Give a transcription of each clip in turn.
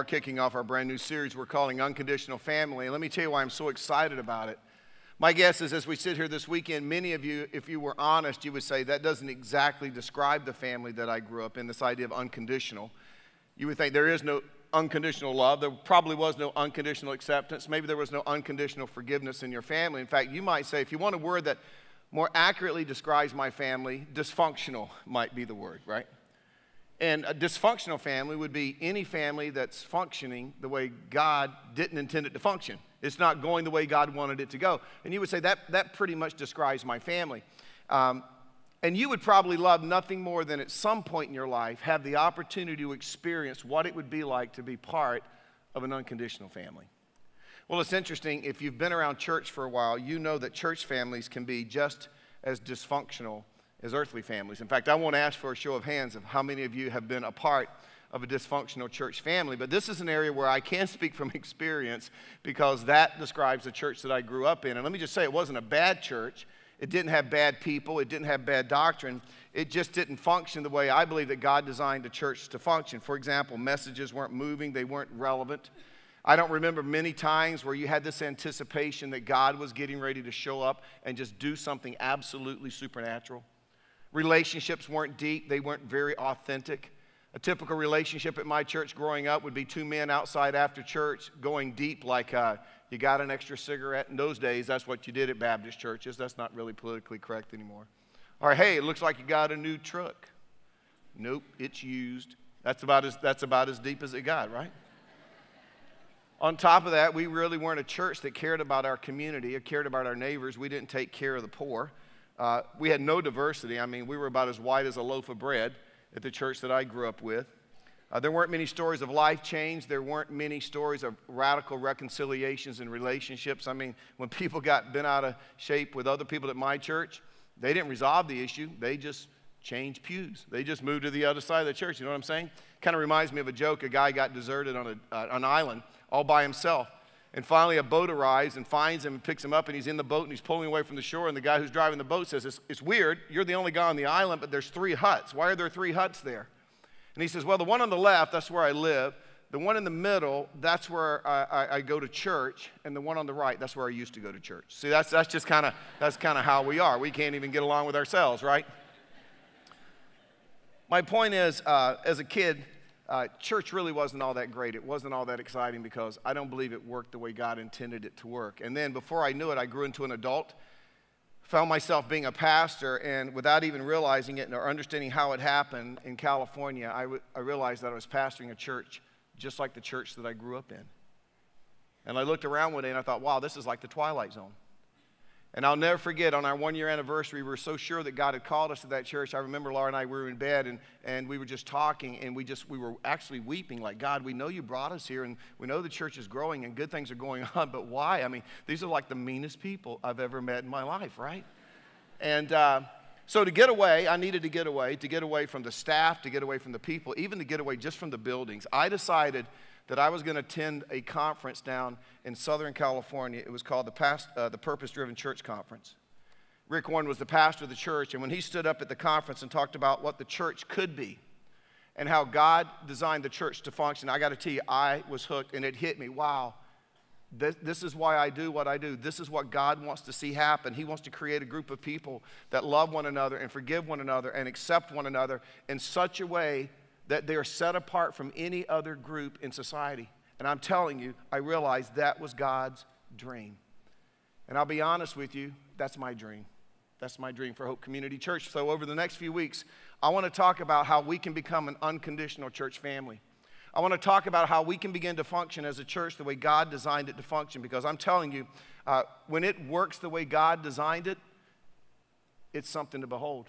are kicking off our brand new series we're calling Unconditional Family. And let me tell you why I'm so excited about it. My guess is as we sit here this weekend, many of you, if you were honest, you would say that doesn't exactly describe the family that I grew up in, this idea of unconditional. You would think there is no unconditional love. There probably was no unconditional acceptance. Maybe there was no unconditional forgiveness in your family. In fact, you might say, if you want a word that more accurately describes my family, dysfunctional might be the word, right? And a dysfunctional family would be any family that's functioning the way God didn't intend it to function. It's not going the way God wanted it to go. And you would say that, that pretty much describes my family. Um, and you would probably love nothing more than at some point in your life have the opportunity to experience what it would be like to be part of an unconditional family. Well, it's interesting. If you've been around church for a while, you know that church families can be just as dysfunctional as earthly families. In fact, I won't ask for a show of hands of how many of you have been a part of a dysfunctional church family, but this is an area where I can speak from experience because that describes the church that I grew up in. And let me just say, it wasn't a bad church. It didn't have bad people. It didn't have bad doctrine. It just didn't function the way I believe that God designed a church to function. For example, messages weren't moving, they weren't relevant. I don't remember many times where you had this anticipation that God was getting ready to show up and just do something absolutely supernatural. Relationships weren't deep, they weren't very authentic. A typical relationship at my church growing up would be two men outside after church going deep, like uh, you got an extra cigarette. In those days, that's what you did at Baptist churches. That's not really politically correct anymore. Or, hey, it looks like you got a new truck. Nope, it's used. That's about as, that's about as deep as it got, right? On top of that, we really weren't a church that cared about our community or cared about our neighbors. We didn't take care of the poor. Uh, we had no diversity. I mean, we were about as white as a loaf of bread at the church that I grew up with. Uh, there weren't many stories of life change. There weren't many stories of radical reconciliations and relationships. I mean, when people got bent out of shape with other people at my church, they didn't resolve the issue. They just changed pews. They just moved to the other side of the church. You know what I'm saying? Kind of reminds me of a joke. A guy got deserted on a, uh, an island all by himself. And finally, a boat arrives and finds him and picks him up, and he's in the boat and he's pulling away from the shore. And the guy who's driving the boat says, It's, it's weird. You're the only guy on the island, but there's three huts. Why are there three huts there? And he says, Well, the one on the left, that's where I live. The one in the middle, that's where I, I, I go to church, and the one on the right, that's where I used to go to church. See, that's, that's just kind of that's kind of how we are. We can't even get along with ourselves, right? My point is, uh, as a kid, uh, church really wasn't all that great. It wasn't all that exciting because I don't believe it worked the way God intended it to work. And then before I knew it, I grew into an adult, found myself being a pastor, and without even realizing it or understanding how it happened in California, I, w- I realized that I was pastoring a church just like the church that I grew up in. And I looked around one day and I thought, wow, this is like the Twilight Zone. And I'll never forget on our one year anniversary, we were so sure that God had called us to that church. I remember Laura and I we were in bed and, and we were just talking and we just we were actually weeping like, God, we know you brought us here and we know the church is growing and good things are going on, but why? I mean, these are like the meanest people I've ever met in my life, right? And uh, so to get away, I needed to get away, to get away from the staff, to get away from the people, even to get away just from the buildings. I decided that I was going to attend a conference down in Southern California. It was called the, Past, uh, the Purpose Driven Church Conference. Rick Warren was the pastor of the church, and when he stood up at the conference and talked about what the church could be and how God designed the church to function, I got to tell you, I was hooked, and it hit me. Wow, this, this, is why I do what I do. This is what God wants to see happen. He wants to create a group of people that love one another and forgive one another and accept one another in such a way that they are set apart from any other group in society. And I'm telling you, I realized that was God's dream. And I'll be honest with you, that's my dream. That's my dream for Hope Community Church. So, over the next few weeks, I want to talk about how we can become an unconditional church family. I want to talk about how we can begin to function as a church the way God designed it to function. Because I'm telling you, uh, when it works the way God designed it, it's something to behold.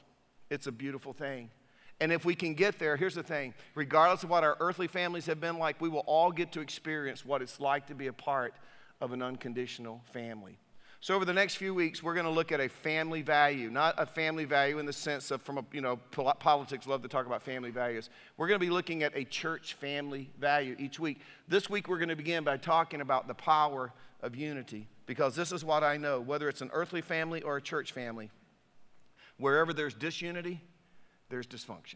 It's a beautiful thing. And if we can get there, here's the thing regardless of what our earthly families have been like, we will all get to experience what it's like to be a part of an unconditional family. So, over the next few weeks, we're going to look at a family value, not a family value in the sense of from a, you know, politics love to talk about family values. We're going to be looking at a church family value each week. This week, we're going to begin by talking about the power of unity because this is what I know whether it's an earthly family or a church family, wherever there's disunity, there's dysfunction.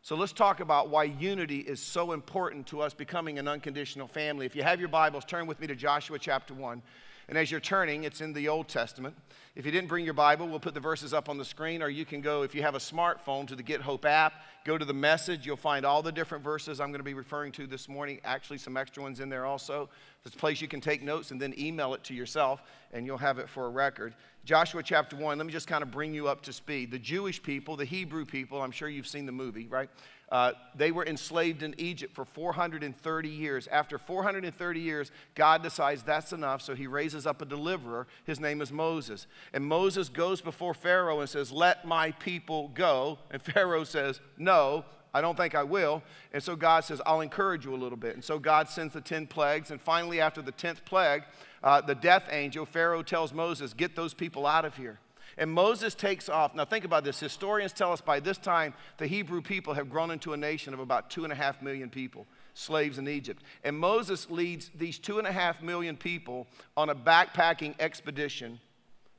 So let's talk about why unity is so important to us becoming an unconditional family. If you have your Bibles, turn with me to Joshua chapter 1. And as you're turning, it's in the Old Testament. If you didn't bring your Bible, we'll put the verses up on the screen, or you can go, if you have a smartphone, to the Get Hope app, go to the message. You'll find all the different verses I'm going to be referring to this morning. Actually, some extra ones in there also. It's a place you can take notes and then email it to yourself, and you'll have it for a record. Joshua chapter 1, let me just kind of bring you up to speed. The Jewish people, the Hebrew people, I'm sure you've seen the movie, right? Uh, they were enslaved in Egypt for 430 years. After 430 years, God decides that's enough, so he raises up a deliverer. His name is Moses. And Moses goes before Pharaoh and says, Let my people go. And Pharaoh says, No, I don't think I will. And so God says, I'll encourage you a little bit. And so God sends the 10 plagues. And finally, after the 10th plague, uh, the death angel, Pharaoh tells Moses, Get those people out of here. And Moses takes off. Now, think about this. Historians tell us by this time the Hebrew people have grown into a nation of about two and a half million people, slaves in Egypt. And Moses leads these two and a half million people on a backpacking expedition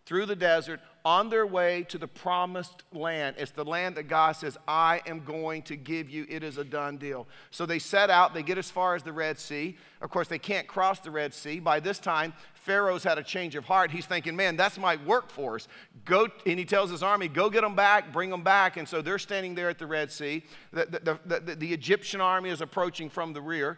through the desert on their way to the promised land. It's the land that God says, I am going to give you. It is a done deal. So they set out, they get as far as the Red Sea. Of course, they can't cross the Red Sea. By this time, Pharaoh's had a change of heart. He's thinking, man, that's my workforce. Go, and he tells his army, go get them back, bring them back. And so they're standing there at the Red Sea. The, the, the, the Egyptian army is approaching from the rear.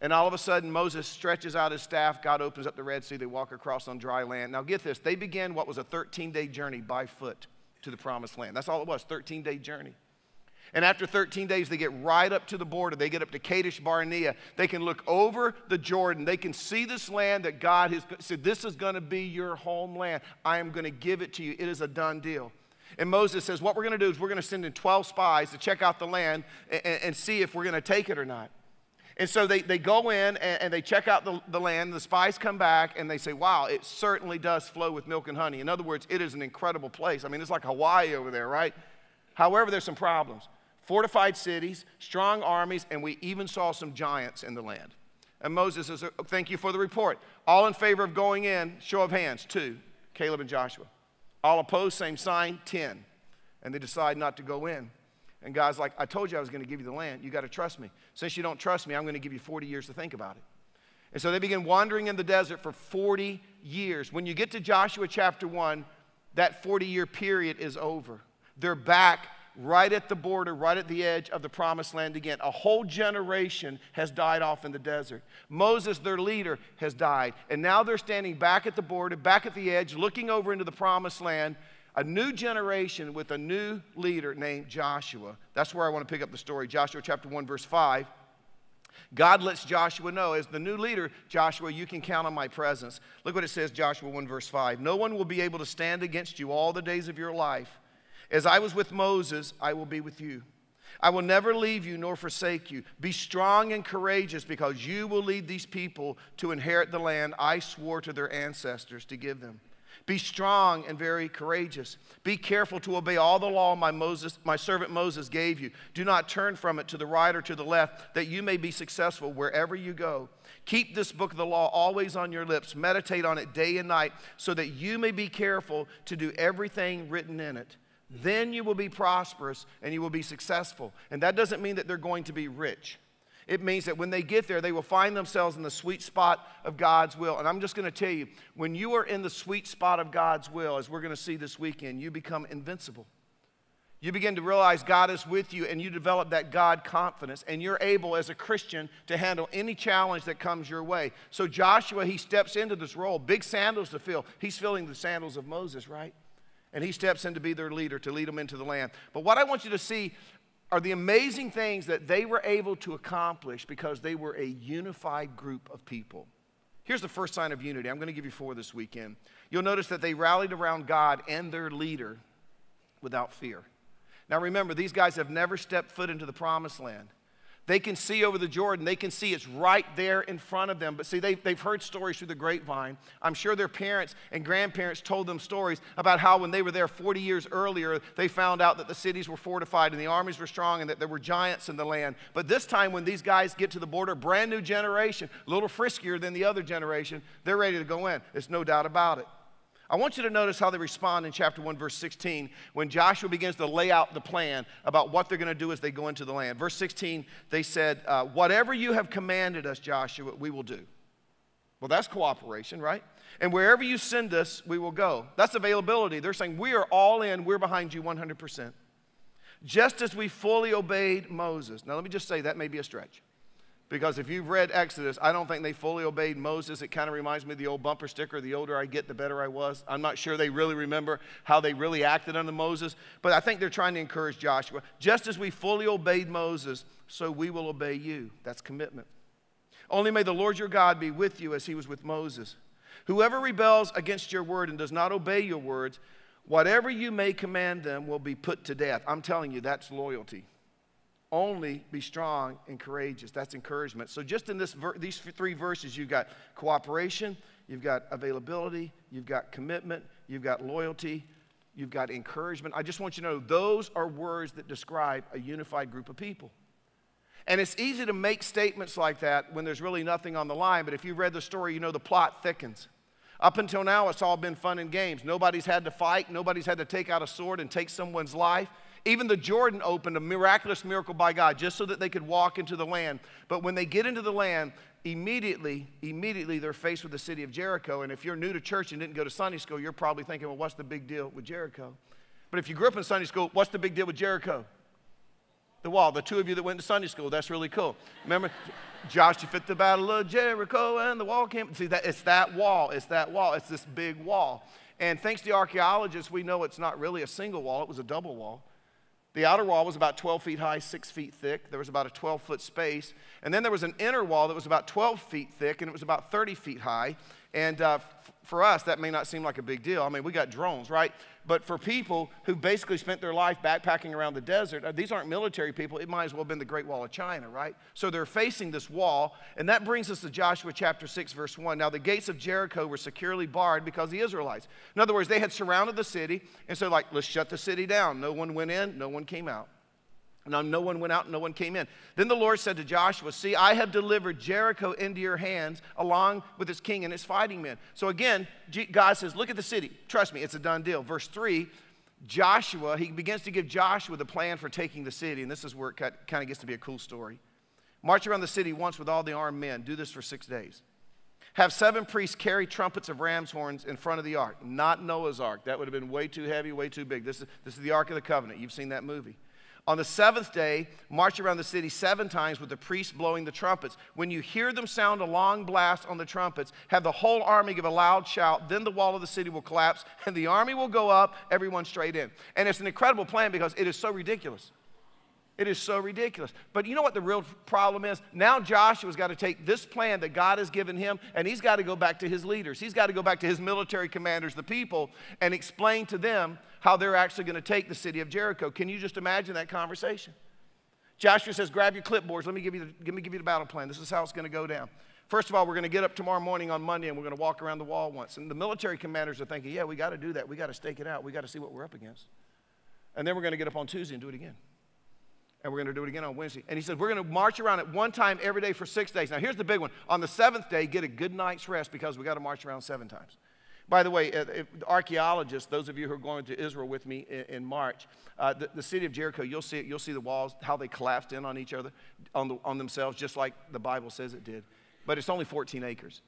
And all of a sudden, Moses stretches out his staff. God opens up the Red Sea. They walk across on dry land. Now, get this they began what was a 13 day journey by foot to the promised land. That's all it was 13 day journey. And after 13 days, they get right up to the border. They get up to Kadesh Barnea. They can look over the Jordan. They can see this land that God has said, This is going to be your homeland. I am going to give it to you. It is a done deal. And Moses says, What we're going to do is we're going to send in 12 spies to check out the land and, and see if we're going to take it or not. And so they, they go in and, and they check out the, the land. The spies come back and they say, wow, it certainly does flow with milk and honey. In other words, it is an incredible place. I mean, it's like Hawaii over there, right? However, there's some problems fortified cities, strong armies, and we even saw some giants in the land. And Moses says, oh, Thank you for the report. All in favor of going in, show of hands, two, Caleb and Joshua. All opposed, same sign, 10. And they decide not to go in. And God's like, I told you I was going to give you the land. You got to trust me. Since you don't trust me, I'm going to give you 40 years to think about it. And so they begin wandering in the desert for 40 years. When you get to Joshua chapter 1, that 40 year period is over. They're back right at the border, right at the edge of the promised land again. A whole generation has died off in the desert. Moses, their leader, has died. And now they're standing back at the border, back at the edge, looking over into the promised land. A new generation with a new leader named Joshua. That's where I want to pick up the story. Joshua chapter 1, verse 5. God lets Joshua know, as the new leader, Joshua, you can count on my presence. Look what it says, Joshua 1, verse 5. No one will be able to stand against you all the days of your life. As I was with Moses, I will be with you. I will never leave you nor forsake you. Be strong and courageous because you will lead these people to inherit the land I swore to their ancestors to give them. Be strong and very courageous. Be careful to obey all the law my, Moses, my servant Moses gave you. Do not turn from it to the right or to the left, that you may be successful wherever you go. Keep this book of the law always on your lips. Meditate on it day and night, so that you may be careful to do everything written in it. Then you will be prosperous and you will be successful. And that doesn't mean that they're going to be rich. It means that when they get there, they will find themselves in the sweet spot of God's will. And I'm just going to tell you, when you are in the sweet spot of God's will, as we're going to see this weekend, you become invincible. You begin to realize God is with you and you develop that God confidence, and you're able as a Christian to handle any challenge that comes your way. So, Joshua, he steps into this role, big sandals to fill. He's filling the sandals of Moses, right? And he steps in to be their leader, to lead them into the land. But what I want you to see are the amazing things that they were able to accomplish because they were a unified group of people. Here's the first sign of unity. I'm going to give you four this weekend. You'll notice that they rallied around God and their leader without fear. Now remember, these guys have never stepped foot into the promised land. They can see over the Jordan. They can see it's right there in front of them. But see, they've, they've heard stories through the grapevine. I'm sure their parents and grandparents told them stories about how when they were there 40 years earlier, they found out that the cities were fortified and the armies were strong and that there were giants in the land. But this time, when these guys get to the border, brand new generation, a little friskier than the other generation, they're ready to go in. There's no doubt about it. I want you to notice how they respond in chapter 1, verse 16, when Joshua begins to lay out the plan about what they're going to do as they go into the land. Verse 16, they said, uh, Whatever you have commanded us, Joshua, we will do. Well, that's cooperation, right? And wherever you send us, we will go. That's availability. They're saying, We are all in, we're behind you 100%. Just as we fully obeyed Moses. Now, let me just say that may be a stretch. Because if you've read Exodus, I don't think they fully obeyed Moses. It kind of reminds me of the old bumper sticker the older I get, the better I was. I'm not sure they really remember how they really acted under Moses, but I think they're trying to encourage Joshua. Just as we fully obeyed Moses, so we will obey you. That's commitment. Only may the Lord your God be with you as he was with Moses. Whoever rebels against your word and does not obey your words, whatever you may command them will be put to death. I'm telling you, that's loyalty only be strong and courageous. That's encouragement. So, just in this ver- these three verses, you've got cooperation, you've got availability, you've got commitment, you've got loyalty, you've got encouragement. I just want you to know those are words that describe a unified group of people. And it's easy to make statements like that when there's really nothing on the line, but if you've read the story, you know the plot thickens. Up until now, it's all been fun and games. Nobody's had to fight, nobody's had to take out a sword and take someone's life. Even the Jordan opened, a miraculous miracle by God, just so that they could walk into the land. But when they get into the land, immediately, immediately they're faced with the city of Jericho. And if you're new to church and didn't go to Sunday school, you're probably thinking, well, what's the big deal with Jericho? But if you grew up in Sunday school, what's the big deal with Jericho? The wall. The two of you that went to Sunday school, that's really cool. Remember, Joshua fit the battle of Jericho and the wall came. See, that, it's that wall. It's that wall. It's this big wall. And thanks to archaeologists, we know it's not really a single wall, it was a double wall. The outer wall was about 12 feet high, 6 feet thick. There was about a 12 foot space. And then there was an inner wall that was about 12 feet thick and it was about 30 feet high. And uh, for us, that may not seem like a big deal. I mean, we got drones, right? But for people who basically spent their life backpacking around the desert, uh, these aren't military people. It might as well have been the Great Wall of China, right? So they're facing this wall. And that brings us to Joshua chapter 6, verse 1. Now, the gates of Jericho were securely barred because the Israelites. In other words, they had surrounded the city. And so, like, let's shut the city down. No one went in, no one came out. Now, no one went out, and no one came in. Then the Lord said to Joshua, See, I have delivered Jericho into your hands along with its king and its fighting men. So again, God says, Look at the city. Trust me, it's a done deal. Verse 3 Joshua, he begins to give Joshua the plan for taking the city. And this is where it kind of gets to be a cool story. March around the city once with all the armed men. Do this for six days. Have seven priests carry trumpets of ram's horns in front of the ark, not Noah's ark. That would have been way too heavy, way too big. This is, this is the Ark of the Covenant. You've seen that movie. On the seventh day, march around the city seven times with the priests blowing the trumpets. When you hear them sound a long blast on the trumpets, have the whole army give a loud shout. Then the wall of the city will collapse, and the army will go up, everyone straight in. And it's an incredible plan because it is so ridiculous. It is so ridiculous. But you know what the real problem is? Now Joshua's got to take this plan that God has given him and he's got to go back to his leaders. He's got to go back to his military commanders, the people, and explain to them how they're actually going to take the city of Jericho. Can you just imagine that conversation? Joshua says, Grab your clipboards. Let me give you the, me give you the battle plan. This is how it's going to go down. First of all, we're going to get up tomorrow morning on Monday and we're going to walk around the wall once. And the military commanders are thinking, Yeah, we got to do that. We got to stake it out. We got to see what we're up against. And then we're going to get up on Tuesday and do it again and we're going to do it again on Wednesday. And he said, We're going to march around at one time every day for six days. Now, here's the big one. On the seventh day, get a good night's rest because we got to march around seven times. By the way, uh, archaeologists, those of you who are going to Israel with me in, in March, uh, the, the, city of Jericho, you'll see, you'll see the walls, how they collapsed in on each other, on, the, on themselves, just like the Bible says it did. But it's only 14 acres.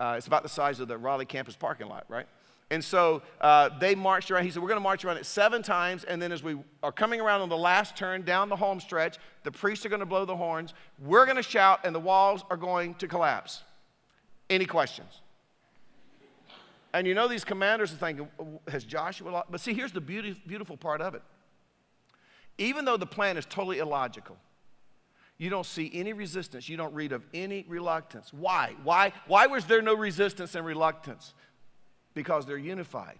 Uh, it's about the size of the Raleigh campus parking lot, right? And so uh, they marched around. He said, We're going to march around it seven times. And then as we are coming around on the last turn down the home stretch, the priests are going to blow the horns. We're going to shout, and the walls are going to collapse. Any questions? And you know, these commanders are thinking, Has Joshua? But see, here's the beauty, beautiful part of it. Even though the plan is totally illogical, you don't see any resistance. You don't read of any reluctance. Why? Why, why was there no resistance and reluctance? because they're unified.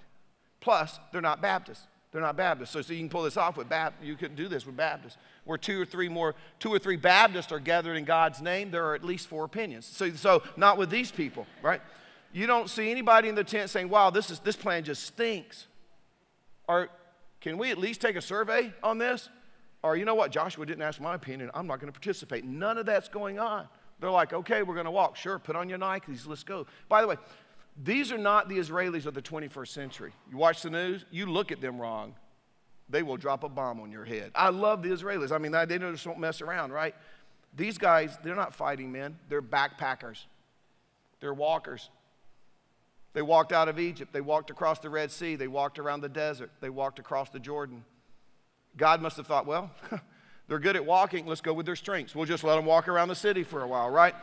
Plus, they're not Baptists. They're not Baptists. So, so you can pull this off with Baptists. You couldn't do this with Baptists. Where two or three more, two or three Baptists are gathered in God's name, there are at least four opinions. So, so not with these people, right? You don't see anybody in the tent saying, wow, this, is, this plan just stinks. Or can we at least take a survey on this? Or you know what, Joshua didn't ask my opinion. I'm not going to participate. None of that's going on. They're like, okay, we're going to walk. Sure, put on your Nikes. Let's go. By the way, These are not the Israelis of the 21st century. You watch the news, you look at them wrong, they will drop a bomb on your head. I love the Israelis. I mean, they just don't mess around, right? These guys, they're not fighting men, they're backpackers, they're walkers. They walked out of Egypt, they walked across the Red Sea, they walked around the desert, they walked across the Jordan. God must have thought, well, they're good at walking, let's go with their strengths. We'll just let them walk around the city for a while, right?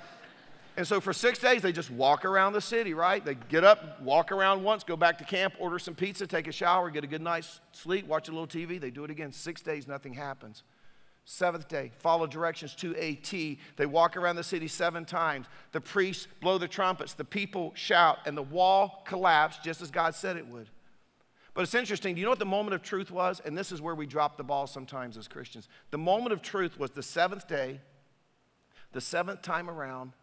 And so for six days, they just walk around the city, right? They get up, walk around once, go back to camp, order some pizza, take a shower, get a good night's sleep, watch a little TV. They do it again. Six days, nothing happens. Seventh day, follow directions to a T. They walk around the city seven times. The priests blow the trumpets, the people shout, and the wall collapsed just as God said it would. But it's interesting. Do you know what the moment of truth was? And this is where we drop the ball sometimes as Christians. The moment of truth was the seventh day, the seventh time around,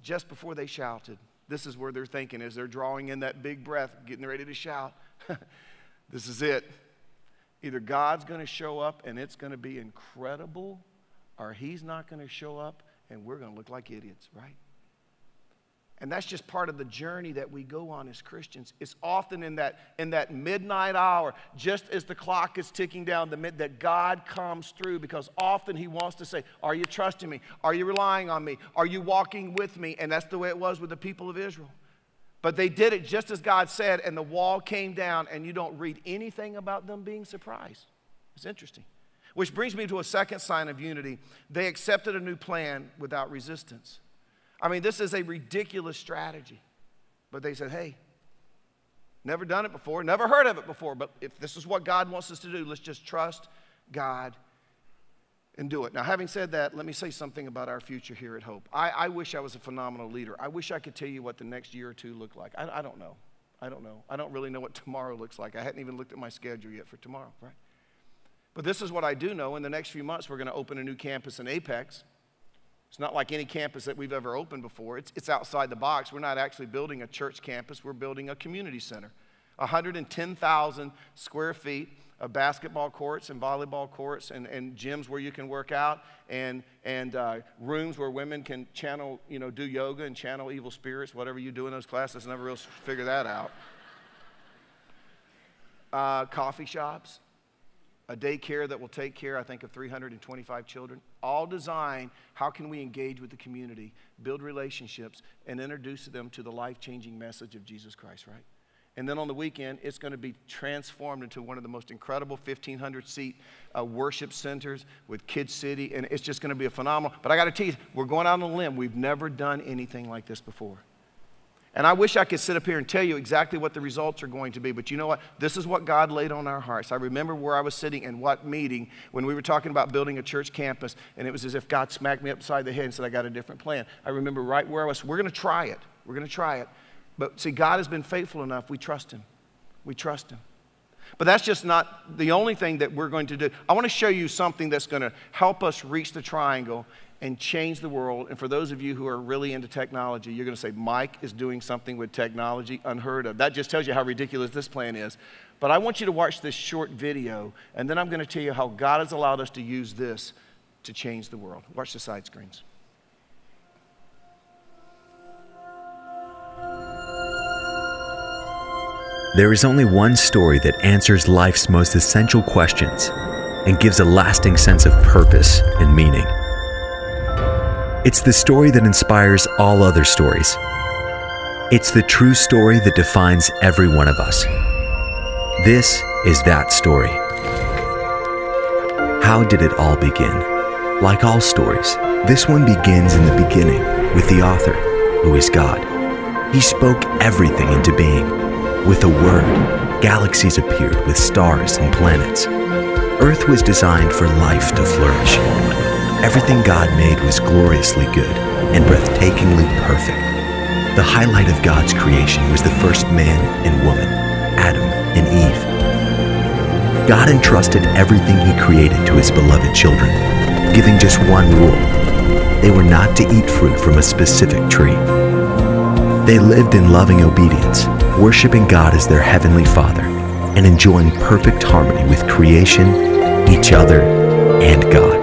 just before they shouted. This is where they're thinking as they're drawing in that big breath, getting ready to shout. this is it. Either God's going to show up and it's going to be incredible, or He's not going to show up and we're going to look like idiots, right? And that's just part of the journey that we go on as Christians. It's often in that, in that midnight hour, just as the clock is ticking down, the mid, that God comes through because often He wants to say, Are you trusting me? Are you relying on me? Are you walking with me? And that's the way it was with the people of Israel. But they did it just as God said, and the wall came down, and you don't read anything about them being surprised. It's interesting. Which brings me to a second sign of unity. They accepted a new plan without resistance. I mean, this is a ridiculous strategy. But they said, hey, never done it before, never heard of it before, but if this is what God wants us to do, let's just trust God and do it. Now, having said that, let me say something about our future here at Hope. I, I wish I was a phenomenal leader. I wish I could tell you what the next year or two look like. I, I don't know. I don't know. I don't really know what tomorrow looks like. I hadn't even looked at my schedule yet for tomorrow, right? But this is what I do know. In the next few months, we're going to open a new campus in Apex. It's not like any campus that we've ever opened before. It's, it's outside the box. We're not actually building a church campus, we're building a community center. 110,000 square feet of basketball courts and volleyball courts and, and gyms where you can work out and, and uh, rooms where women can channel, you know, do yoga and channel evil spirits, whatever you do in those classes. Never really figure that out. Uh, coffee shops, a daycare that will take care, I think, of 325 children, all designed how can we engage with the community, build relationships, and introduce them to the life changing message of Jesus Christ, right? And then on the weekend, it's going to be transformed into one of the most incredible 1,500 seat uh, worship centers with Kid City. And it's just going to be a phenomenal. But I got to tell you, we're going out on a limb. We've never done anything like this before. And I wish I could sit up here and tell you exactly what the results are going to be, but you know what? This is what God laid on our hearts. I remember where I was sitting and what meeting when we were talking about building a church campus, and it was as if God smacked me upside the head and said, I got a different plan. I remember right where I was. We're going to try it. We're going to try it. But see, God has been faithful enough. We trust Him. We trust Him. But that's just not the only thing that we're going to do. I want to show you something that's going to help us reach the triangle and change the world. And for those of you who are really into technology, you're going to say, Mike is doing something with technology unheard of. That just tells you how ridiculous this plan is. But I want you to watch this short video, and then I'm going to tell you how God has allowed us to use this to change the world. Watch the side screens. There is only one story that answers life's most essential questions and gives a lasting sense of purpose and meaning. It's the story that inspires all other stories. It's the true story that defines every one of us. This is that story. How did it all begin? Like all stories, this one begins in the beginning with the author, who is God. He spoke everything into being with a word, galaxies appeared with stars and planets. Earth was designed for life to flourish. Everything God made was gloriously good and breathtakingly perfect. The highlight of God's creation was the first man and woman, Adam and Eve. God entrusted everything he created to his beloved children, giving just one rule. They were not to eat fruit from a specific tree. They lived in loving obedience, worshiping God as their heavenly Father, and enjoying perfect harmony with creation, each other, and God.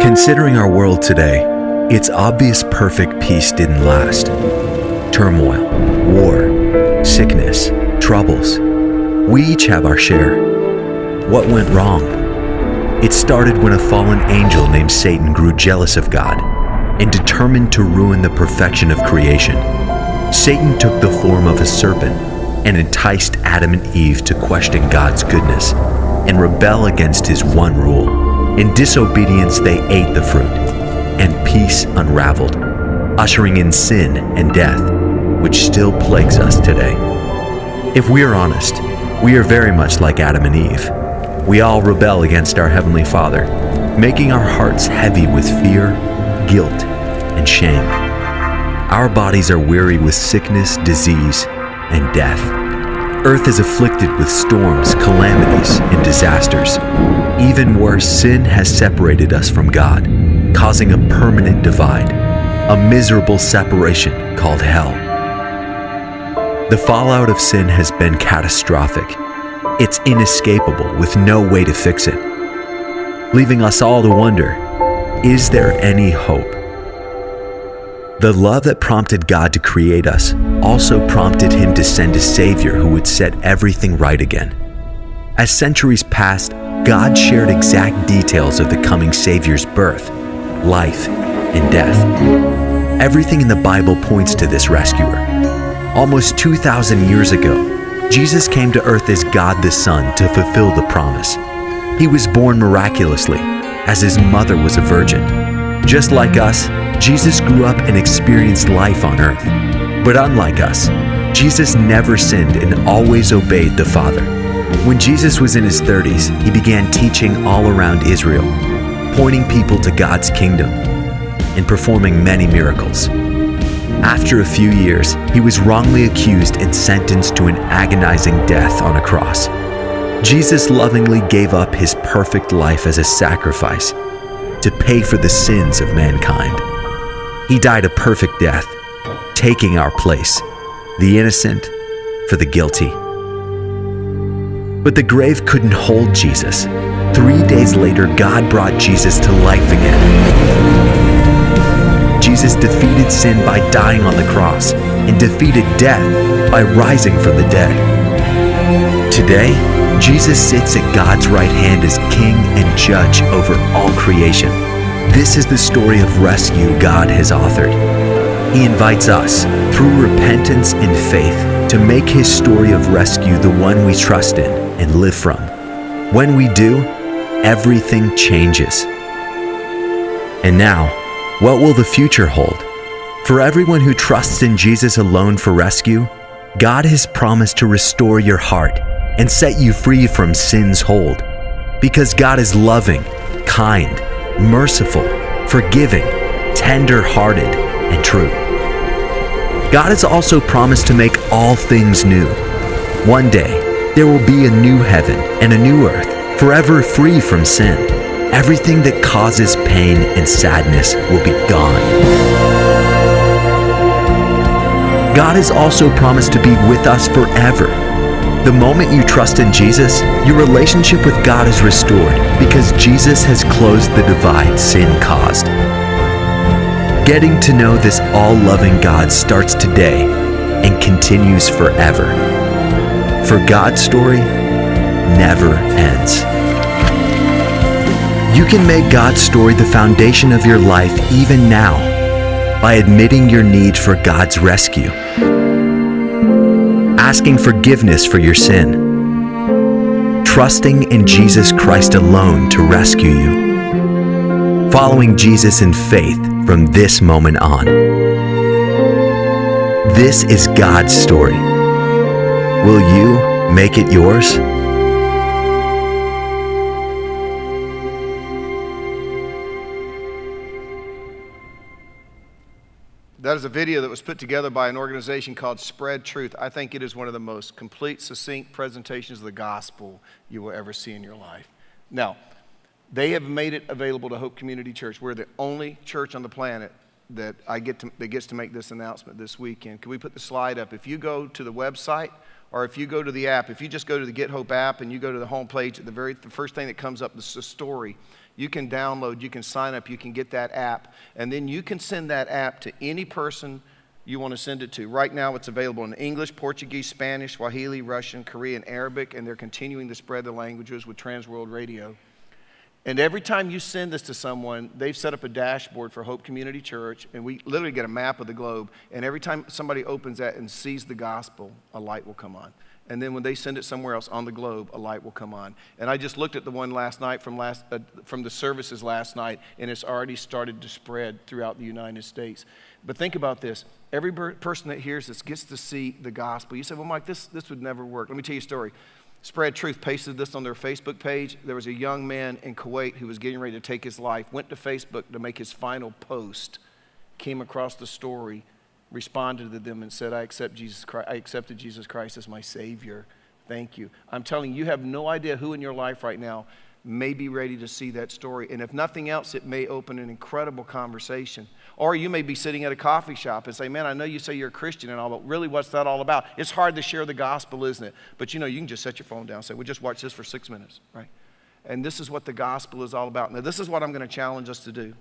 Considering our world today, It's obvious perfect peace didn't last. Turmoil, war, sickness, troubles. We each have our share. What went wrong? It started when a fallen angel named Satan grew jealous of God and determined to ruin the perfection of creation. Satan took the form of a serpent and enticed Adam and Eve to question God's goodness and rebel against his one rule. In disobedience, they ate the fruit, and peace unraveled, ushering in sin and death, which still plagues us today. If we are honest, we are very much like Adam and Eve. We all rebel against our Heavenly Father, making our hearts heavy with fear, guilt, and shame. Our bodies are weary with sickness, disease, and death. Earth is afflicted with storms, calamities, and disasters. Even worse, sin has separated us from God, causing a permanent divide, a miserable separation called hell. The fallout of sin has been catastrophic. It's inescapable with no way to fix it, leaving us all to wonder is there any hope? The love that prompted God to create us also prompted Him to send a Savior who would set everything right again. As centuries passed, God shared exact details of the coming Savior's birth, life, and death. Everything in the Bible points to this rescuer. Almost 2,000 years ago, Jesus came to earth as God the Son to fulfill the promise. He was born miraculously, as his mother was a virgin. Just like us, Jesus grew up and experienced life on earth. But unlike us, Jesus never sinned and always obeyed the Father. When Jesus was in his 30s, he began teaching all around Israel, pointing people to God's kingdom and performing many miracles. After a few years, he was wrongly accused and sentenced to an agonizing death on a cross. Jesus lovingly gave up his perfect life as a sacrifice to pay for the sins of mankind. He died a perfect death, taking our place, the innocent for the guilty. But the grave couldn't hold Jesus. Three days later, God brought Jesus to life again. Jesus defeated sin by dying on the cross and defeated death by rising from the dead. Today, Jesus sits at God's right hand as King and Judge over all creation. This is the story of rescue God has authored. He invites us, through repentance and faith, to make his story of rescue the one we trust in and live from. When we do, everything changes. And now, what will the future hold? For everyone who trusts in Jesus alone for rescue, God has promised to restore your heart and set you free from sin's hold. Because God is loving, kind, merciful, forgiving, tender hearted, and true. God has also promised to make all things new. One day, there will be a new heaven and a new earth, forever free from sin. Everything that causes pain and sadness will be gone. God has also promised to be with us forever. The moment you trust in Jesus, your relationship with God is restored because Jesus has closed the divide sin caused. Getting to know this all loving God starts today and continues forever. For God's story never ends. You can make God's story the foundation of your life even now by admitting your need for God's rescue, asking forgiveness for your sin, trusting in Jesus Christ alone to rescue you, following Jesus in faith from this moment on. This is God's story. Will you make it yours? Is a video that was put together by an organization called Spread Truth. I think it is one of the most complete, succinct presentations of the gospel you will ever see in your life. Now, they have made it available to Hope Community Church. We're the only church on the planet that I get to, that gets to make this announcement this weekend. Can we put the slide up? If you go to the website or if you go to the app, if you just go to the Get Hope app and you go to the home page, the very the first thing that comes up is the story. You can download, you can sign up, you can get that app, and then you can send that app to any person you want to send it to. Right now, it's available in English, Portuguese, Spanish, Swahili, Russian, Korean, Arabic, and they're continuing to spread the languages with Transworld Radio. And every time you send this to someone, they've set up a dashboard for Hope Community Church, and we literally get a map of the globe. And every time somebody opens that and sees the gospel, a light will come on. And then when they send it somewhere else on the globe, a light will come on. And I just looked at the one last night from, last, uh, from the services last night, and it's already started to spread throughout the United States. But think about this every person that hears this gets to see the gospel. You say, well, Mike, this, this would never work. Let me tell you a story. Spread Truth pasted this on their Facebook page. There was a young man in Kuwait who was getting ready to take his life, went to Facebook to make his final post, came across the story, responded to them and said, I accept Jesus Christ, I accepted Jesus Christ as my Savior. Thank you. I'm telling you, you have no idea who in your life right now may be ready to see that story. And if nothing else, it may open an incredible conversation. Or you may be sitting at a coffee shop and say, Man, I know you say you're a Christian and all, but really what's that all about? It's hard to share the gospel, isn't it? But you know, you can just set your phone down and say, Well, just watch this for six minutes, right? And this is what the gospel is all about. Now, this is what I'm going to challenge us to do.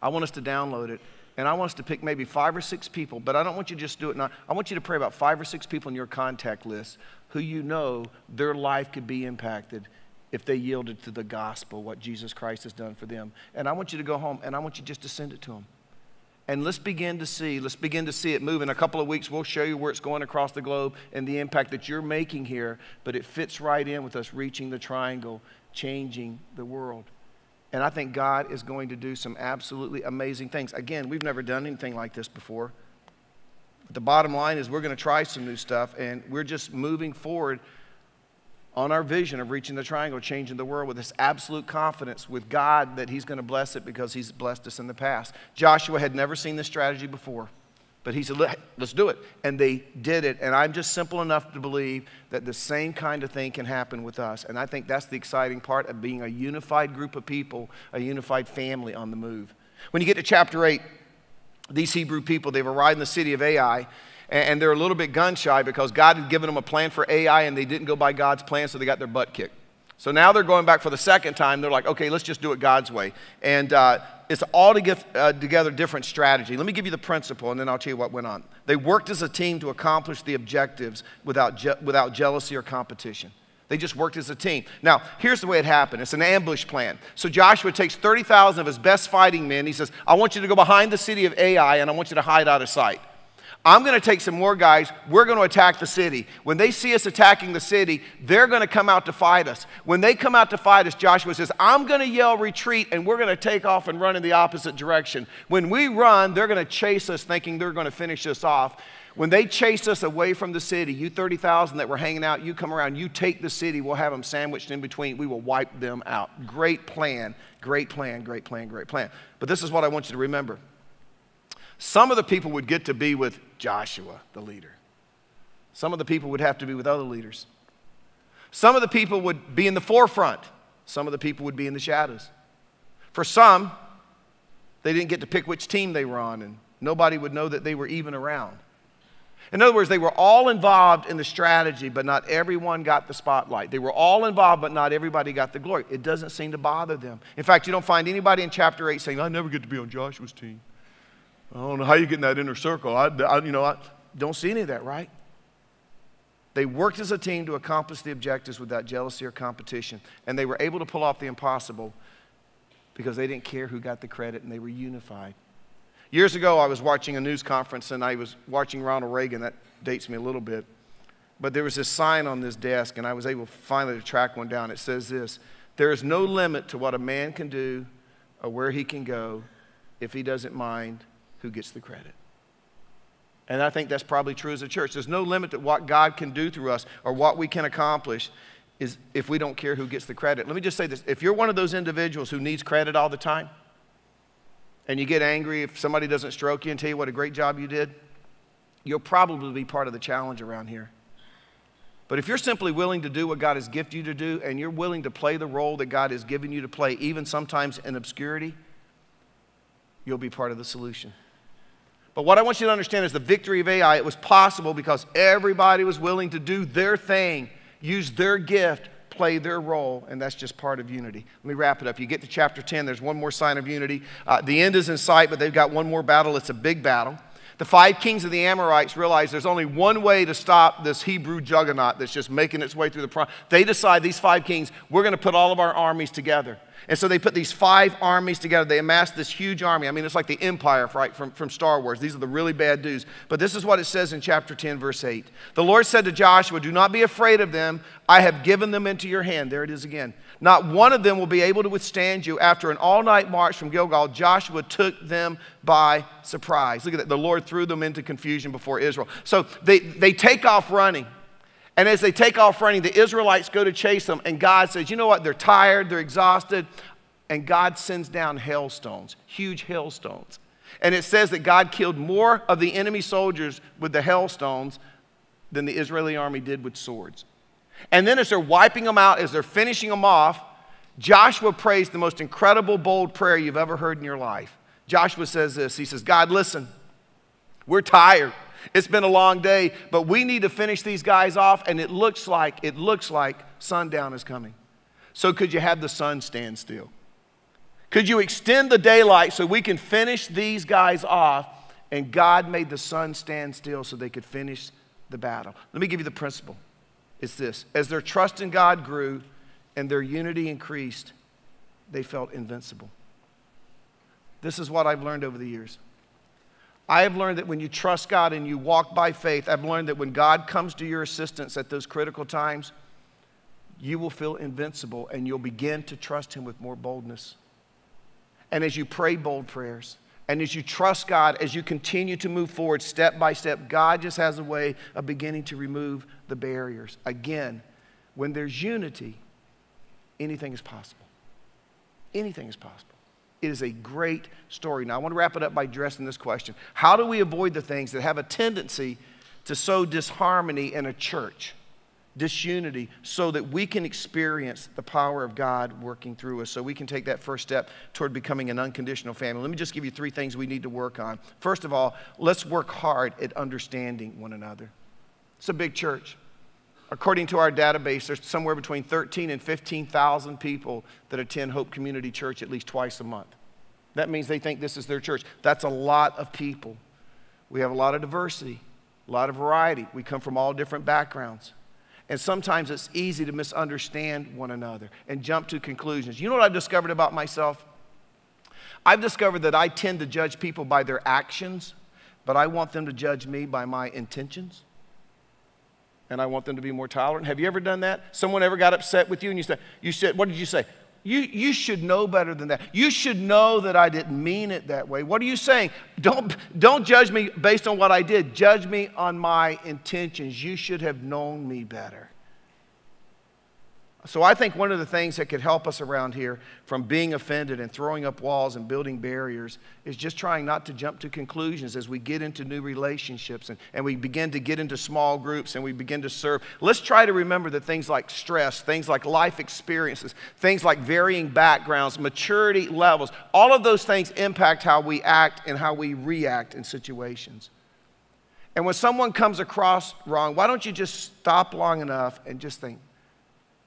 I want us to download it and I want us to pick maybe five or six people, but I don't want you to just do it now. I want you to pray about five or six people in your contact list who you know their life could be impacted if they yielded to the gospel, what Jesus Christ has done for them. And I want you to go home and I want you just to send it to them. And let's begin to see, let's begin to see it move. In a couple of weeks, we'll show you where it's going across the globe and the impact that you're making here, but it fits right in with us reaching the triangle, changing the world. And I think God is going to do some absolutely amazing things. Again, we've never done anything like this before. But the bottom line is we're going to try some new stuff, and we're just moving forward on our vision of reaching the triangle, changing the world with this absolute confidence with God that He's going to bless it because He's blessed us in the past. Joshua had never seen this strategy before, but he said, Let's do it. And they did it. And I'm just simple enough to believe that the same kind of thing can happen with us. And I think that's the exciting part of being a unified group of people, a unified family on the move. When you get to chapter 8, these Hebrew people, they've arrived in the city of Ai and they're a little bit gun shy because God had given them a plan for Ai and they didn't go by God's plan, so they got their butt kicked. So now they're going back for the second time. They're like, okay, let's just do it God's way. And uh, it's all uh, together different strategy. Let me give you the principle, and then I'll tell you what went on. They worked as a team to accomplish the objectives without, je- without jealousy or competition. They just worked as a team. Now, here's the way it happened it's an ambush plan. So Joshua takes 30,000 of his best fighting men. He says, I want you to go behind the city of Ai, and I want you to hide out of sight. I'm going to take some more guys. We're going to attack the city. When they see us attacking the city, they're going to come out to fight us. When they come out to fight us, Joshua says, I'm going to yell retreat and we're going to take off and run in the opposite direction. When we run, they're going to chase us thinking they're going to finish us off. When they chase us away from the city, you 30,000 that were hanging out, you come around, you take the city, we'll have them sandwiched in between, we will wipe them out. Great plan, great plan, great plan, great plan. But this is what I want you to remember. Some of the people would get to be with Joshua, the leader. Some of the people would have to be with other leaders. Some of the people would be in the forefront. Some of the people would be in the shadows. For some, they didn't get to pick which team they were on, and nobody would know that they were even around. In other words, they were all involved in the strategy, but not everyone got the spotlight. They were all involved, but not everybody got the glory. It doesn't seem to bother them. In fact, you don't find anybody in chapter 8 saying, I never get to be on Joshua's team. I don't know how you get in that inner circle. I, I, you know, I don't see any of that, right? They worked as a team to accomplish the objectives without jealousy or competition. And they were able to pull off the impossible because they didn't care who got the credit and they were unified. Years ago, I was watching a news conference and I was watching Ronald Reagan. That dates me a little bit. But there was this sign on this desk, and I was able finally to track one down. It says this There is no limit to what a man can do or where he can go if he doesn't mind who gets the credit. And I think that's probably true as a church. There's no limit to what God can do through us or what we can accomplish is if we don't care who gets the credit. Let me just say this. If you're one of those individuals who needs credit all the time, and you get angry if somebody doesn't stroke you and tell you what a great job you did, you'll probably be part of the challenge around here. But if you're simply willing to do what God has gifted you to do and you're willing to play the role that God has given you to play, even sometimes in obscurity, you'll be part of the solution. But what I want you to understand is the victory of Ai, it was possible because everybody was willing to do their thing, use their gift play their role, and that's just part of unity. Let me wrap it up. You get to chapter 10, there's one more sign of unity. Uh, the end is in sight, but they've got one more battle. It's a big battle. The five kings of the Amorites realize there's only one way to stop this Hebrew juggernaut that's just making its way through the. They decide, these five kings, we're going to put all of our armies together. And so they put these five armies together. They amassed this huge army. I mean, it's like the Empire right, from, from Star Wars. These are the really bad dudes. But this is what it says in chapter 10, verse 8. The Lord said to Joshua, Do not be afraid of them. I have given them into your hand. There it is again. Not one of them will be able to withstand you. After an all night march from Gilgal, Joshua took them by surprise. Look at that. The Lord threw them into confusion before Israel. So they, they take off running. And as they take off running, the Israelites go to chase them, and God says, You know what? They're tired, they're exhausted. And God sends down hailstones, huge hailstones. And it says that God killed more of the enemy soldiers with the hailstones than the Israeli army did with swords. And then as they're wiping them out, as they're finishing them off, Joshua prays the most incredible, bold prayer you've ever heard in your life. Joshua says this He says, God, listen, we're tired. It's been a long day, but we need to finish these guys off, and it looks like, it looks like sundown is coming. So could you have the sun stand still? Could you extend the daylight so we can finish these guys off? And God made the sun stand still so they could finish the battle. Let me give you the principle. It's this as their trust in God grew and their unity increased, they felt invincible. This is what I've learned over the years. I have learned that when you trust God and you walk by faith, I've learned that when God comes to your assistance at those critical times, you will feel invincible and you'll begin to trust Him with more boldness. And as you pray bold prayers, and as you trust God, as you continue to move forward step by step, God just has a way of beginning to remove the barriers. Again, when there's unity, anything is possible. Anything is possible. It is a great story. Now, I want to wrap it up by addressing this question How do we avoid the things that have a tendency to sow disharmony in a church, disunity, so that we can experience the power of God working through us, so we can take that first step toward becoming an unconditional family? Let me just give you three things we need to work on. First of all, let's work hard at understanding one another. It's a big church. According to our database, there's somewhere between 13 and 15,000 people that attend Hope Community Church at least twice a month. That means they think this is their church. That's a lot of people. We have a lot of diversity, a lot of variety. We come from all different backgrounds. And sometimes it's easy to misunderstand one another and jump to conclusions. You know what I've discovered about myself? I've discovered that I tend to judge people by their actions, but I want them to judge me by my intentions and I want them to be more tolerant. Have you ever done that? Someone ever got upset with you and you said, you said, what did you say? You, you should know better than that. You should know that I didn't mean it that way. What are you saying? Don't, don't judge me based on what I did. Judge me on my intentions. You should have known me better. So I think one of the things that could help us around here from being offended and throwing up walls and building barriers is just trying not to jump to conclusions as we get into new relationships and, and we begin to get into small groups and we begin to serve. Let's try to remember that things like stress, things like life experiences, things like varying backgrounds, maturity levels, all of those things impact how we act and how we react in situations. And when someone comes across wrong, why don't you just stop long enough and just think,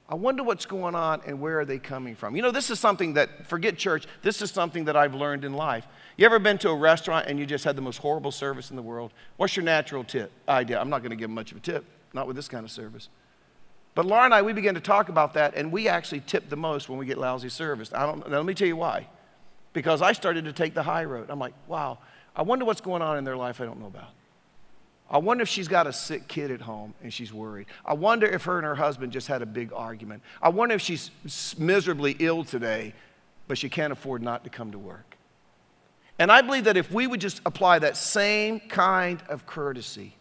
I wonder what's going on and where are they coming from. You know, this is something that, forget church, this is something that I've learned in life. You ever been to a restaurant and you just had the most horrible service in the world? What's your natural tip idea? I'm not going to give much of a tip, not with this kind of service. But Laura and I, we began to talk about that, and we actually tip the most when we get lousy service. I don't, now let me tell you why. Because I started to take the high road. I'm like, wow, I wonder what's going on in their life I don't know about. I wonder if she's got a sick kid at home and she's worried. I wonder if her and her husband just had a big argument. I wonder if she's miserably ill today, but she can't afford not to come to work. And I believe that if we would just apply that same kind of courtesy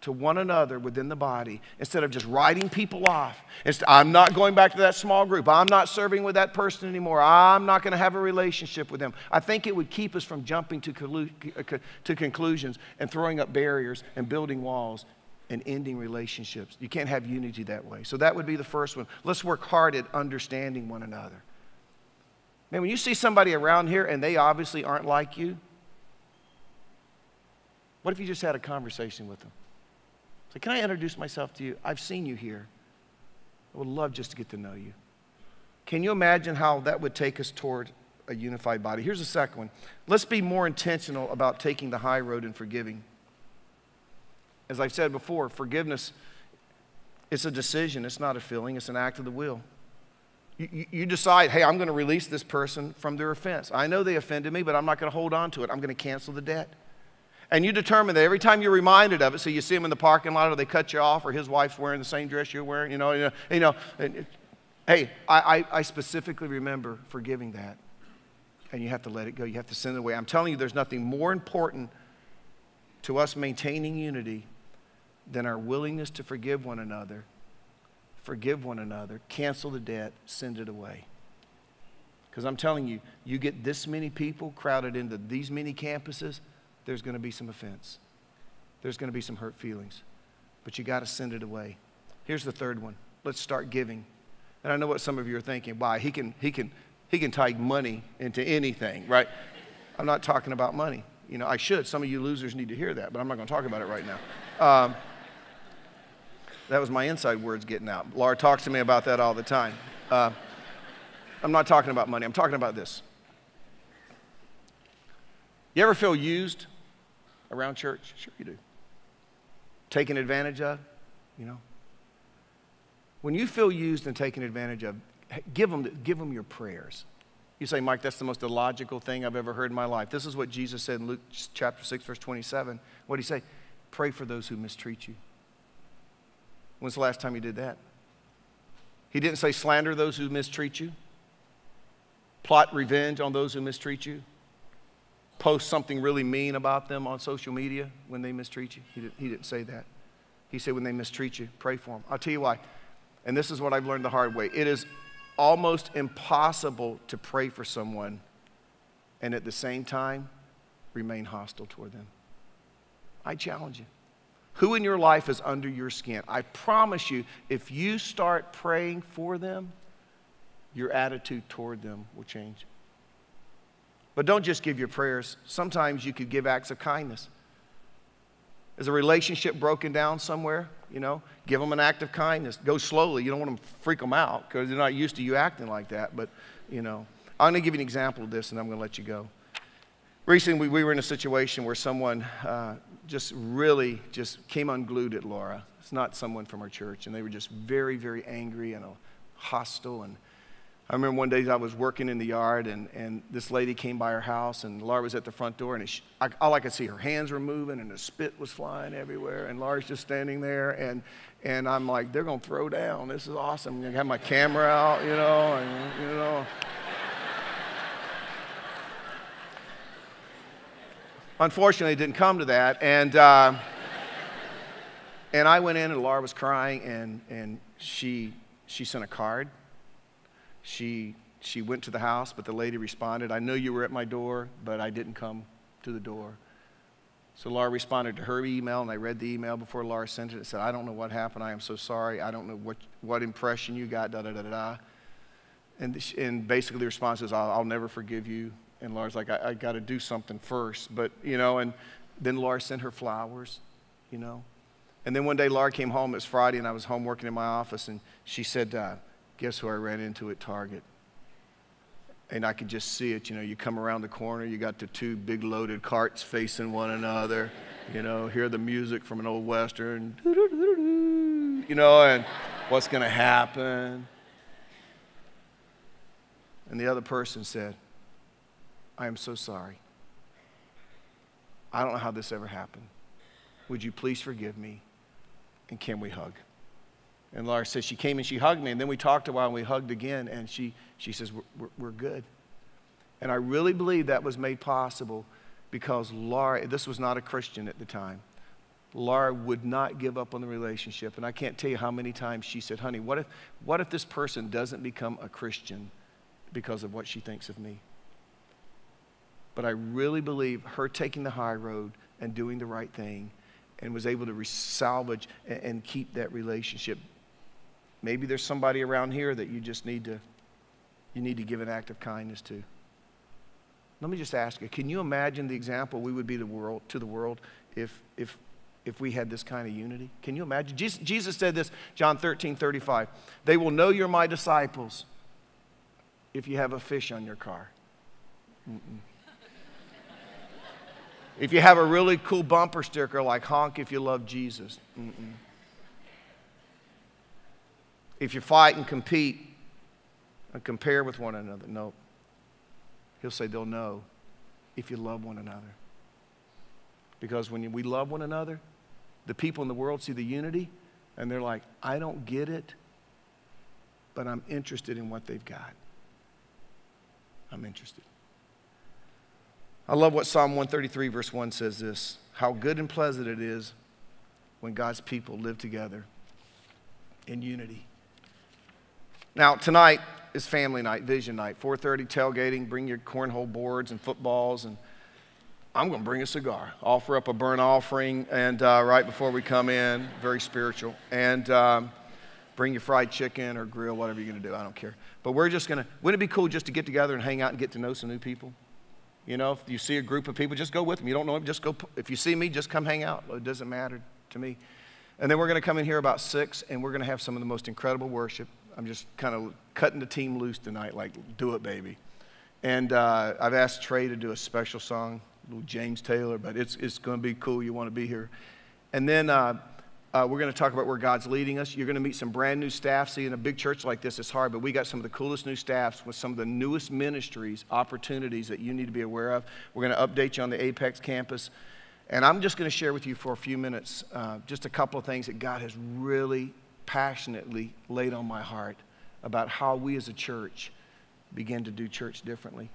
to one another within the body instead of just writing people off. I'm not going back to that small group. I'm not serving with that person anymore. I'm not going to have a relationship with them. I think it would keep us from jumping to, uh, to conclusions and throwing up barriers and building walls and ending relationships. You can't have unity that way. So that would be the first one. Let's work hard at understanding one another. Man, when you see somebody around here and they obviously aren't like you, what if you just had a conversation with them? So, can I introduce myself to you? I've seen you here. I would love just to get to know you. Can you imagine how that would take us toward a unified body? Here's the second one. Let's be more intentional about taking the high road and forgiving. As I've said before, forgiveness is a decision, it's not a feeling, it's an act of the will. You, you, decide, hey, I'm going to release this person from their offense. I know they offended me, but I'm not going to hold on to it. I'm going to cancel the debt. And you determine that every time you're reminded of it, so you see him in the parking lot or they cut you off or his wife's wearing the same dress you're wearing, you know, you know, you know hey, I, I, I specifically remember forgiving that. And you have to let it go. You have to send it away. I'm telling you, there's nothing more important to us maintaining unity than our willingness to forgive one another, forgive one another, cancel the debt, send it away. Because I'm telling you, you get this many people crowded into these many campuses, there's going to be some offense. There's going to be some hurt feelings. But you got to send it away. Here's the third one. Let's start giving. And I know what some of you are thinking. Why? He can, he can, he can tie money into anything, right? I'm not talking about money. You know, I should. Some of you losers need to hear that, but I'm not going to talk about it right now. Um, that was my inside words getting out. Laura talks to me about that all the time. Uh, I'm not talking about money. I'm talking about this. You ever feel used? Around church? Sure, you do. Taken advantage of? You know? When you feel used and taken advantage of, give them, give them your prayers. You say, Mike, that's the most illogical thing I've ever heard in my life. This is what Jesus said in Luke chapter 6, verse 27. What did he say? Pray for those who mistreat you. When's the last time you did that? He didn't say slander those who mistreat you, plot revenge on those who mistreat you post something really mean about them on social media when they mistreat you. He, did, he didn't say that. He said, when they mistreat you, pray for them. I'll tell you why. And this is what I've learned the hard way. It is almost impossible to pray for someone and at the same time remain hostile toward them. I challenge you. Who in your life is under your skin? I promise you, if you start praying for them, your attitude toward them will change. But don't just give your prayers. Sometimes you could give acts of kindness. Is a relationship broken down somewhere? You know, give them an act of kindness. Go slowly. You don't want to freak them out because they're not used to you acting like that. But, you know, I'm going to give you an example of this and I'm going to let you go. Recently, we, we were in a situation where someone uh, just really just came unglued at Laura. It's not someone from our church. And they were just very, very angry and hostile and I remember one day I was working in the yard, and, and this lady came by our house, and Laura was at the front door, and she, I, all I could see, her hands were moving, and the spit was flying everywhere, and Laura's just standing there, and, and I'm like, they're going to throw down. This is awesome. I'm have my camera out, you know, and, you know. Unfortunately, it didn't come to that, and, uh, and I went in, and Laura was crying, and, and she, she sent a card she, she went to the house, but the lady responded, I know you were at my door, but I didn't come to the door. So Laura responded to her email, and I read the email before Laura sent it. It said, I don't know what happened. I am so sorry. I don't know what, what impression you got, da da da da da. And, and basically the response is, I'll, I'll never forgive you. And Laura's like, I, I got to do something first. But, you know, and then Laura sent her flowers, you know. And then one day Laura came home, it was Friday, and I was home working in my office, and she said, uh, Guess who I ran into at Target? And I could just see it. You know, you come around the corner, you got the two big loaded carts facing one another. You know, hear the music from an old Western. You know, and what's going to happen? And the other person said, I am so sorry. I don't know how this ever happened. Would you please forgive me? And can we hug? And Laura says she came and she hugged me, and then we talked a while and we hugged again, and she, she says, we're, we're, good. And I really believe that was made possible because Laura, this was not a Christian at the time. Laura would not give up on the relationship. And I can't tell you how many times she said, honey, what if, what if this person doesn't become a Christian because of what she thinks of me? But I really believe her taking the high road and doing the right thing and was able to salvage and, and keep that relationship Maybe there's somebody around here that you just need to you need to give an act of kindness to. Let me just ask you, can you imagine the example we would be the world, to the world if, if, if we had this kind of unity? Can you imagine? Jesus, Jesus said this, John 13, 35. They will know you're my disciples if you have a fish on your car. Mm-mm. if you have a really cool bumper sticker like honk if you love Jesus. Mm-mm. If you fight and compete and compare with one another, no. He'll say they'll know if you love one another. Because when we love one another, the people in the world see the unity and they're like, I don't get it, but I'm interested in what they've got. I'm interested. I love what Psalm 133, verse 1 says this how good and pleasant it is when God's people live together in unity. Now, tonight is family night, vision night, 4:30 tailgating, bring your cornhole boards and footballs and I'm going to bring a cigar, offer up a burnt offering, and uh, right before we come in, very spiritual, and um, bring your fried chicken or grill, whatever you're going to do. I don't care. But we're just going to, wouldn't it be cool just to get together and hang out and get to know some new people? You know, if you see a group of people, just go with them. You don't know them, just go. If you see me, just come hang out. It doesn't matter to me. And then we're going to come in here about six, and we're going to have some of the most incredible worship. I'm just kind of cutting the team loose tonight, like, do it, baby. And uh, I've asked Trey to do a special song little James Taylor, but it's, it's going to be cool. You want to be here. And then uh, uh, we're going to talk about where God's leading us. You're going to meet some brand new staff. See, in a big church like this, it's hard, but we got some of the coolest new staffs with some of the newest ministries, opportunities that you need to be aware of. We're going to update you on the Apex campus. And I'm just going to share with you for a few minutes uh, just a couple of things that God has really passionately laid on my heart about how we as a church begin to do church differently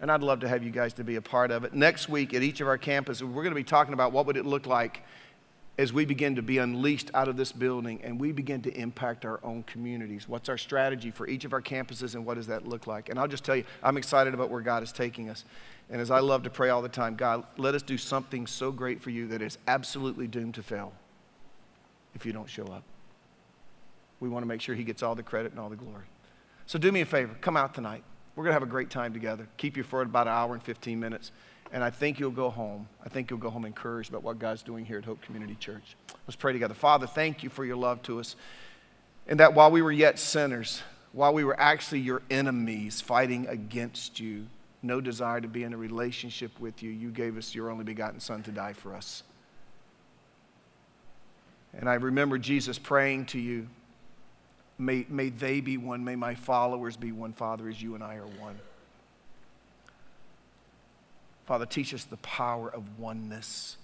and I'd love to have you guys to be a part of it. Next week at each of our campuses, we're going to be talking about what would it look like as we begin to be unleashed out of this building and we begin to impact our own communities. What's our strategy for each of our campuses and what does that look like? And I'll just tell you, I'm excited about where God is taking us. And as I love to pray all the time, God, let us do something so great for you that is absolutely doomed to fail if you don't show up. We want to make sure He gets all the credit and all the glory. So do me a favor, come out tonight. We're going to have a great time together. Keep you for about an hour and 15 minutes. And I think you'll go home. I think you'll go home encouraged about what God's doing here at Hope Community Church. Let's pray together. Father, thank you for your love to us. And that while we were yet sinners, while we were actually your enemies fighting against you, no desire to be in a relationship with you, you gave us your only begotten Son to die for us. And I remember Jesus praying to you May, may they be one. May my followers be one, Father, as you and I are one. Father, teach us the power of oneness.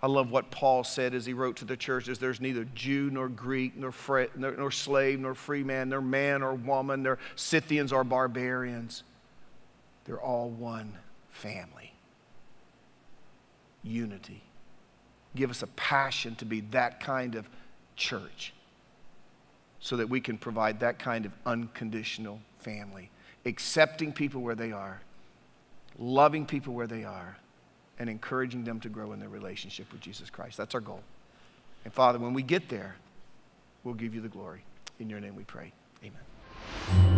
I love what Paul said as he wrote to the churches there's neither Jew nor Greek, nor, nor, nor slave, nor free man, nor man or woman, nor Scythians or barbarians. They're all one family. Unity. Give us a passion to be that kind of church so that we can provide that kind of unconditional family, accepting people where they are, loving people where they are, and encouraging them to grow in their relationship with Jesus Christ. That's our goal. And Father, when we get there, we'll give you the glory. In your name we pray. Amen.